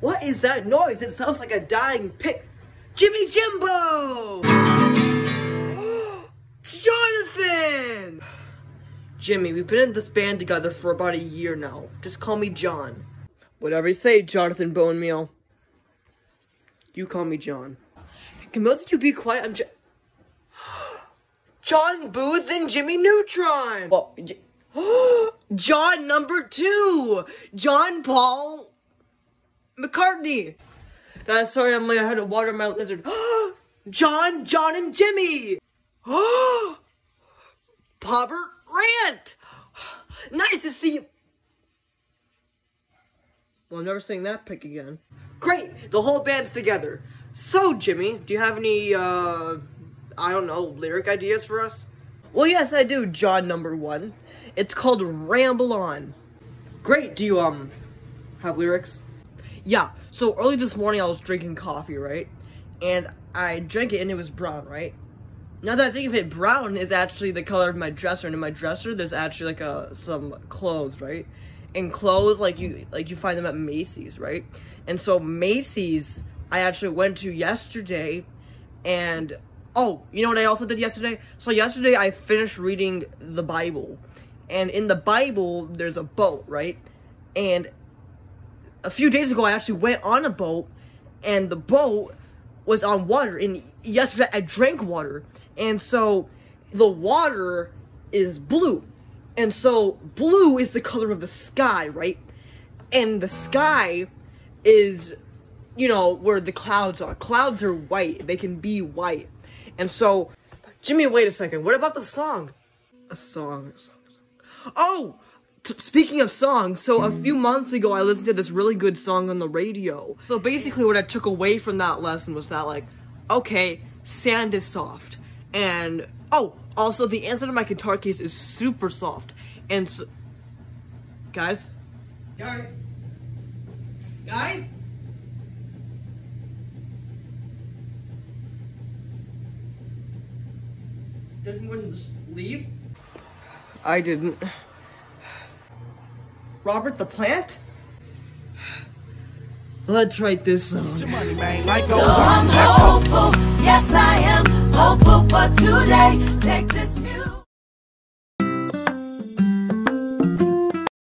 What is that noise? It sounds like a dying pig. Jimmy Jimbo! Jonathan! Jimmy, we've been in this band together for about a year now. Just call me John. Whatever you say, Jonathan Bone Meal. You call me John. Can both of you be quiet? I'm just. John Booth and Jimmy Neutron! Well, John number two! John Paul McCartney! Guys, sorry, I'm like, I had to water my lizard. John, John, and Jimmy! Pobbert Rant! Nice to see you! Well, I'm never saying that pick again. Great! The whole band's together. So, Jimmy, do you have any, uh, I don't know, lyric ideas for us? Well, yes, I do, John number one. It's called Ramble On. Great, do you, um, have lyrics? Yeah, so early this morning I was drinking coffee, right? And I drank it and it was brown, right? Now that I think of it, brown is actually the color of my dresser, and in my dresser there's actually like a some clothes, right? And clothes like you like you find them at Macy's, right? And so Macy's I actually went to yesterday and oh, you know what I also did yesterday? So yesterday I finished reading the Bible. And in the Bible there's a boat, right? And a few days ago I actually went on a boat and the boat was on water and yesterday I drank water. And so the water is blue. And so blue is the color of the sky right? And the sky is you know where the clouds are. Clouds are white. They can be white. And so Jimmy wait a second. What about the song? A song, a song, a song. oh speaking of songs, so a few months ago I listened to this really good song on the radio. So basically what I took away from that lesson was that like, okay, sand is soft. And, oh, also the answer to my guitar case is super soft. And so, guys? Guys? Guys? Did everyone just leave? I didn't. Robert the Plant? Let's write this song. Your money, man, like goes. I'm hopeful, yes I am hopeful for today. Take this.